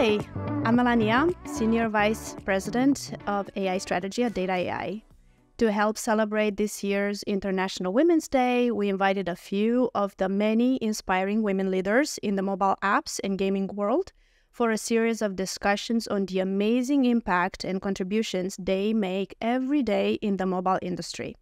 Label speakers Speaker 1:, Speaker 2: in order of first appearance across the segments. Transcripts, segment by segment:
Speaker 1: Hi, I'm Melania, Senior Vice President of AI Strategy at Data AI. To help celebrate this year's International Women's Day, we invited a few of the many inspiring women leaders in the mobile apps and gaming world for a series of discussions on the amazing impact and contributions they make every day in the mobile industry.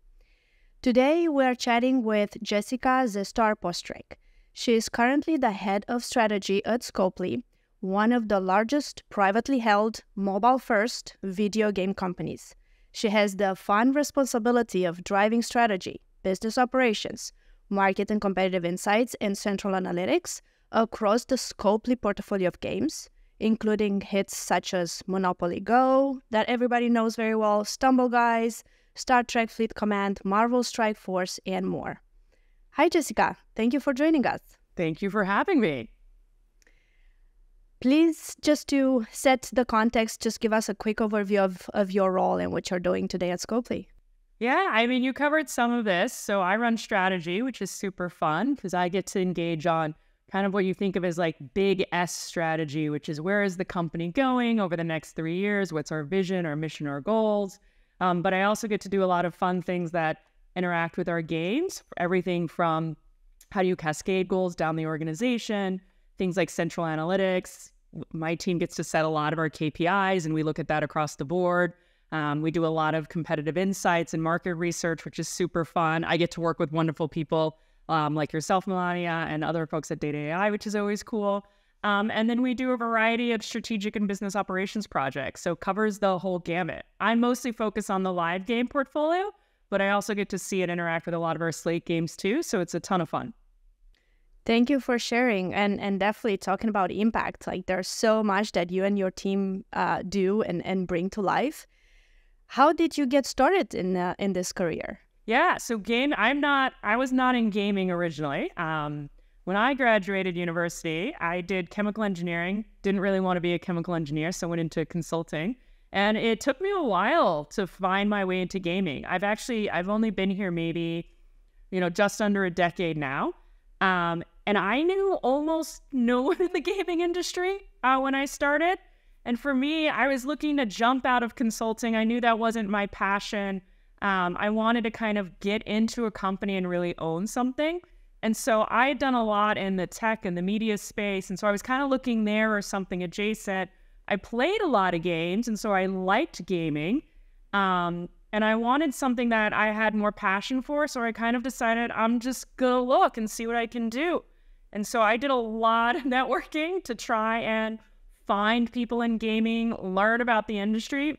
Speaker 1: Today, we are chatting with Jessica Zester Postrek. She is currently the head of strategy at Scopely, one of the largest privately held mobile first video game companies. She has the fun responsibility of driving strategy, business operations, market and competitive insights, and central analytics across the Scopely portfolio of games, including hits such as Monopoly Go, that everybody knows very well, Stumble Guys, Star Trek Fleet Command, Marvel Strike Force, and more. Hi, Jessica. Thank you for joining us.
Speaker 2: Thank you for having me.
Speaker 1: Please, just to set the context, just give us a quick overview of, of your role and what you're doing today at Scopely.
Speaker 2: Yeah, I mean, you covered some of this. So I run strategy, which is super fun because I get to engage on kind of what you think of as like big S strategy, which is where is the company going over the next three years? What's our vision, our mission, our goals? Um, but I also get to do a lot of fun things that interact with our games, everything from how do you cascade goals down the organization things like central analytics. My team gets to set a lot of our KPIs, and we look at that across the board. Um, we do a lot of competitive insights and market research, which is super fun. I get to work with wonderful people um, like yourself, Melania, and other folks at Data AI, which is always cool. Um, and then we do a variety of strategic and business operations projects. So covers the whole gamut. I mostly focus on the live game portfolio, but I also get to see and interact with a lot of our slate games too. So it's a ton of fun.
Speaker 1: Thank you for sharing and, and definitely talking about impact. Like there's so much that you and your team uh, do and, and bring to life. How did you get started in uh, in this career?
Speaker 2: Yeah, so game. I'm not. I was not in gaming originally. Um, when I graduated university, I did chemical engineering. Didn't really want to be a chemical engineer, so went into consulting. And it took me a while to find my way into gaming. I've actually I've only been here maybe, you know, just under a decade now. Um, and I knew almost no one in the gaming industry uh, when I started. And for me, I was looking to jump out of consulting. I knew that wasn't my passion. Um, I wanted to kind of get into a company and really own something. And so I had done a lot in the tech and the media space. And so I was kind of looking there or something adjacent. I played a lot of games. And so I liked gaming. Um, and I wanted something that I had more passion for. So I kind of decided I'm just going to look and see what I can do. And so I did a lot of networking to try and find people in gaming, learn about the industry.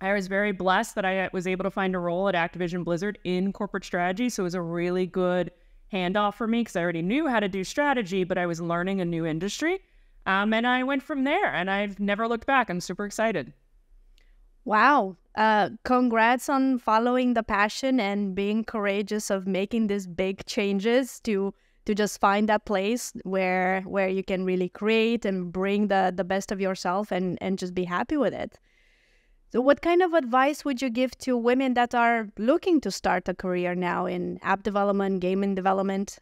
Speaker 2: I was very blessed that I was able to find a role at Activision Blizzard in corporate strategy. So it was a really good handoff for me because I already knew how to do strategy, but I was learning a new industry. Um, and I went from there and I've never looked back. I'm super excited.
Speaker 1: Wow. Uh, congrats on following the passion and being courageous of making these big changes to to just find that place where where you can really create and bring the the best of yourself and and just be happy with it. So what kind of advice would you give to women that are looking to start a career now in app development gaming development?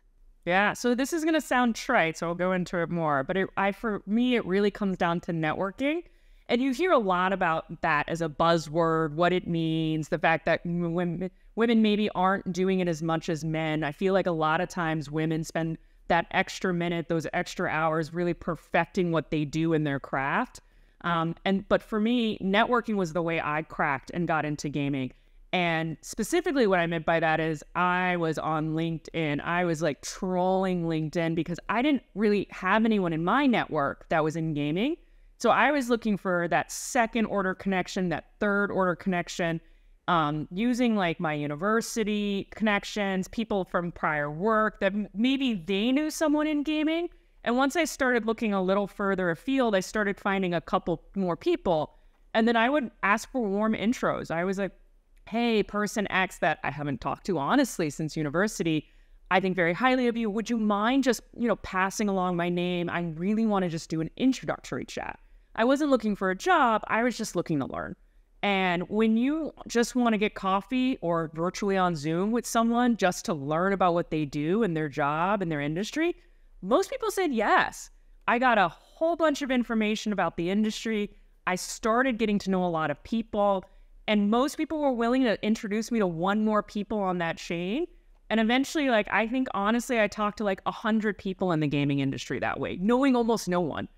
Speaker 2: Yeah so this is going to sound trite so i'll go into it more but it, i for me it really comes down to networking. And you hear a lot about that as a buzzword, what it means, the fact that women, women maybe aren't doing it as much as men. I feel like a lot of times women spend that extra minute, those extra hours really perfecting what they do in their craft. Um, and but for me, networking was the way I cracked and got into gaming. And specifically, what I meant by that is I was on LinkedIn. I was like trolling LinkedIn because I didn't really have anyone in my network that was in gaming. So I was looking for that second order connection, that third order connection, um, using like my university connections, people from prior work that maybe they knew someone in gaming. And once I started looking a little further afield, I started finding a couple more people. And then I would ask for warm intros. I was like, hey, person X that I haven't talked to honestly since university. I think very highly of you. Would you mind just, you know, passing along my name? I really want to just do an introductory chat. I wasn't looking for a job, I was just looking to learn. And when you just want to get coffee or virtually on Zoom with someone just to learn about what they do and their job and their industry, most people said yes. I got a whole bunch of information about the industry. I started getting to know a lot of people, and most people were willing to introduce me to one more people on that chain. And eventually, like, I think honestly, I talked to like a hundred people in the gaming industry that way, knowing almost no one.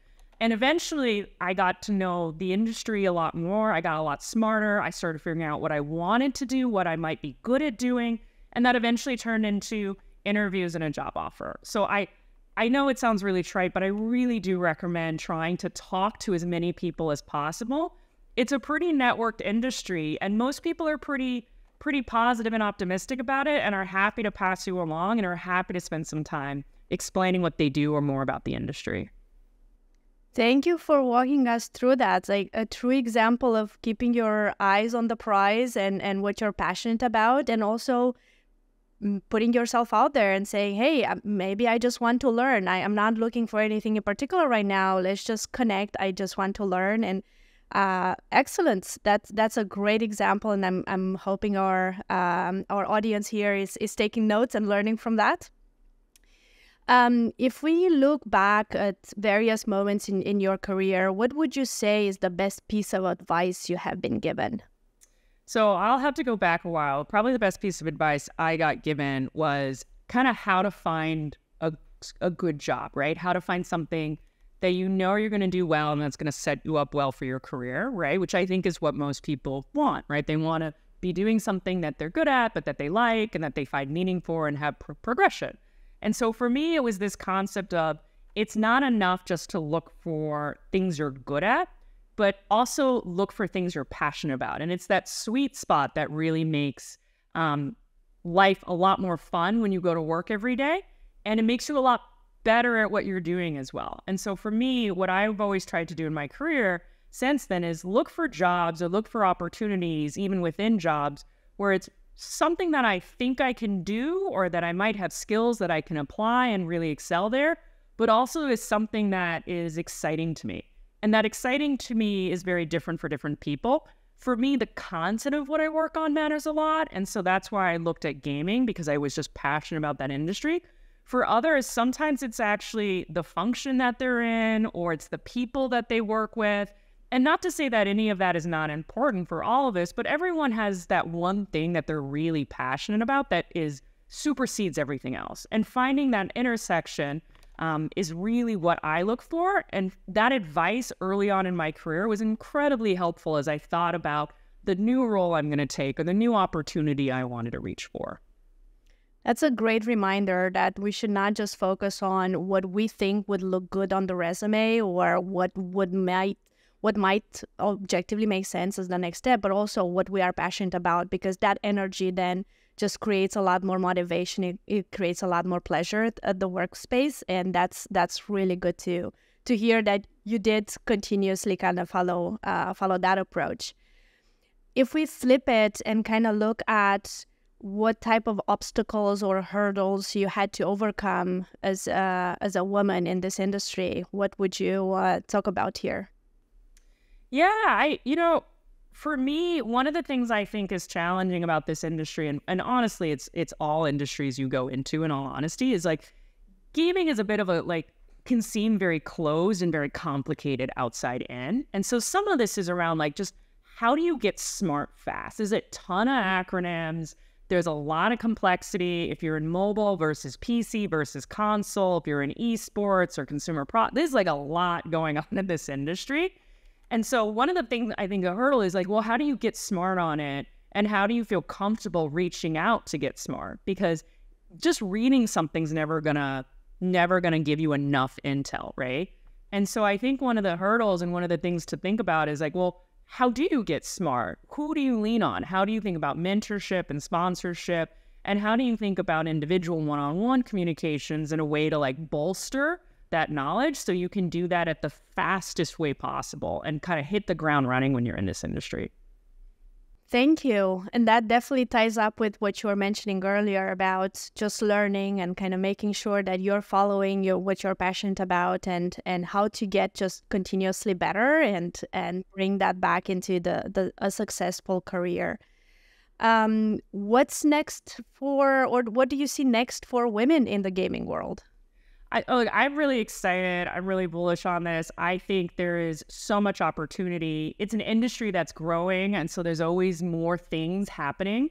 Speaker 2: And eventually, I got to know the industry a lot more. I got a lot smarter. I started figuring out what I wanted to do, what I might be good at doing. And that eventually turned into interviews and a job offer. So I, I know it sounds really trite, but I really do recommend trying to talk to as many people as possible. It's a pretty networked industry, and most people are pretty pretty positive and optimistic about it and are happy to pass you along and are happy to spend some time explaining what they do or more about the industry.
Speaker 1: Thank you for walking us through that. Like a true example of keeping your eyes on the prize and, and what you're passionate about, and also mm, putting yourself out there and saying, hey, uh, maybe I just want to learn. I am not looking for anything in particular right now. Let's just connect. I just want to learn. And uh, excellent. That's that's a great example, and I'm I'm hoping our um, our audience here is is taking notes and learning from that. Um, if we look back at various moments in, in your career, what would you say is the best piece of advice you have been given?
Speaker 2: So I'll have to go back a while. Probably the best piece of advice I got given was kind of how to find a, a good job, right? How to find something that you know you're going to do well and that's going to set you up well for your career, right? Which I think is what most people want, right? They want to be doing something that they're good at, but that they like and that they find meaningful and have progression. And so for me, it was this concept of it's not enough just to look for things you're good at, but also look for things you're passionate about. And it's that sweet spot that really makes um, life a lot more fun when you go to work every day. And it makes you a lot better at what you're doing as well. And so for me, what I've always tried to do in my career since then is look for jobs or look for opportunities, even within jobs, where it's something that I think I can do or that I might have skills that I can apply and really excel there, but also is something that is exciting to me. And that exciting to me is very different for different people. For me, the content of what I work on matters a lot. And so that's why I looked at gaming because I was just passionate about that industry. For others, sometimes it's actually the function that they're in or it's the people that they work with. And not to say that any of that is not important for all of us, but everyone has that one thing that they're really passionate about that is supersedes everything else. And finding that intersection um, is really what I look for. And that advice early on in my career was incredibly helpful as I thought about the new role I'm going to take or the new opportunity I wanted to reach for.
Speaker 1: That's a great reminder that we should not just focus on what we think would look good on the resume or what would might what might objectively make sense as the next step, but also what we are passionate about because that energy then just creates a lot more motivation. It, it creates a lot more pleasure at, the workspace, and that's that's really good to to hear that you did continuously kind of follow uh, follow that approach. If we flip it and kind of look at what type of obstacles or hurdles you had to overcome as a, as a woman in this industry. What would you uh, talk about here?
Speaker 2: Yeah, I you know, for me, one of the things I think is challenging about this industry, and, and honestly, it's it's all industries you go into. In all honesty, is like gaming is a bit of a like can seem very closed and very complicated outside in, and so some of this is around like just how do you get smart fast? Is it ton of acronyms? There's a lot of complexity if you're in mobile versus PC versus console, if you're in esports or consumer pro. There's like a lot going on in this industry. And so one of the things I think a hurdle is like, well, how do you get smart on it? And how do you feel comfortable reaching out to get smart? Because just reading something's never gonna never gonna give you enough intel, right? And so I think one of the hurdles and one of the things to think about is like, well, how do you get smart? Who do you lean on? How do you think about mentorship and sponsorship? And how do you think about individual one on one communications in a way to like bolster that knowledge so you can do that at the fastest way possible and kind of hit the ground running when you're in this industry?
Speaker 1: Thank you. And that definitely ties up with what you were mentioning earlier about just learning and kind of making sure that you're following your what you're passionate about and and how to get just continuously better and and bring that back into the, the a successful career. Um, what's next for or what do you see next for women in the gaming world?
Speaker 2: I, look, I'm really excited. I'm really bullish on this. I think there is so much opportunity. It's an industry that's growing, and so there's always more things happening.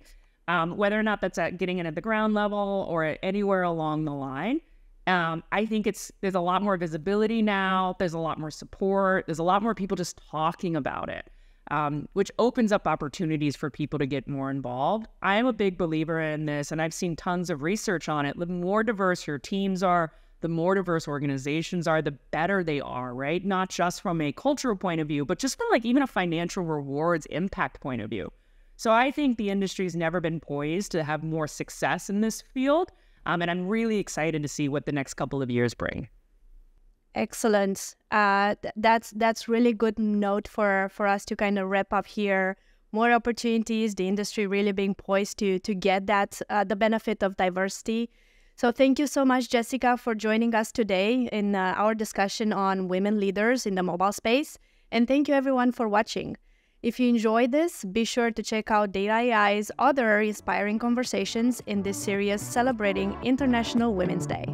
Speaker 2: Um, whether or not that's at getting in at the ground level or anywhere along the line, um, I think it's there's a lot more visibility now. There's a lot more support. There's a lot more people just talking about it, um, which opens up opportunities for people to get more involved. I am a big believer in this, and I've seen tons of research on it. The more diverse your teams are, the more diverse organizations are, the better they are, right? Not just from a cultural point of view, but just from like even a financial rewards impact point of view. So I think the industry's never been poised to have more success in this field. Um, and I'm really excited to see what the next couple of years bring.
Speaker 1: Excellent. Uh, th- that's that's really good note for for us to kind of wrap up here. More opportunities, the industry really being poised to to get that uh, the benefit of diversity. So thank you so much, Jessica, for joining us today in uh, our discussion on women leaders in the mobile space. And thank you everyone for watching. If you enjoyed this, be sure to check out Data AI's other inspiring conversations in this series celebrating International Women's Day.